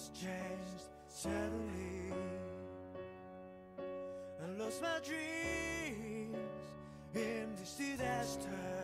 has changed suddenly. I lost my dreams in this disaster.